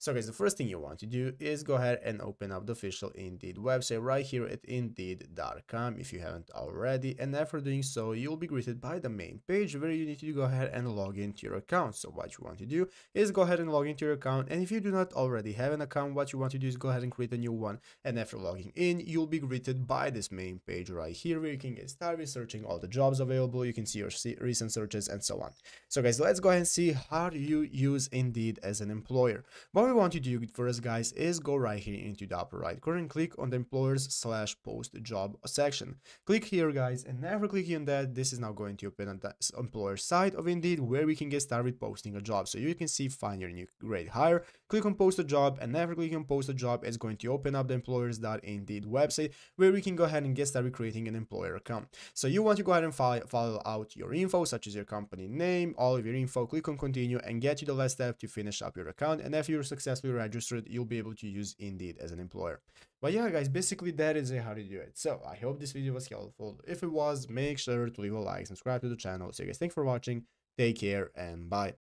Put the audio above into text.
So guys, the first thing you want to do is go ahead and open up the official Indeed website right here at indeed.com if you haven't already. And after doing so, you'll be greeted by the main page where you need to go ahead and log into your account. So what you want to do is go ahead and log into your account. And if you do not already have an account, what you want to do is go ahead and create a new one. And after logging in, you'll be greeted by this main page right here where you can get started searching all the jobs available. You can see your recent searches and so on. So guys, let's go ahead and see how you use Indeed as an employer. But we want to do first guys is go right here into the upper right corner and click on the employers slash post job section. Click here guys and after clicking on that. This is now going to open on the employer side of indeed where we can get started posting a job. So you can see find your new great hire click on post a job and after clicking on post a job. It's going to open up the employers.indeed website where we can go ahead and get started creating an employer account. So you want to go ahead and follow, follow out your info such as your company name all of your info. Click on continue and get to the last step to finish up your account. And if you're successfully registered, you'll be able to use Indeed as an employer. But yeah, guys, basically that is how to do it. So I hope this video was helpful. If it was, make sure to leave a like, subscribe to the channel. So guys, thanks for watching. Take care and bye.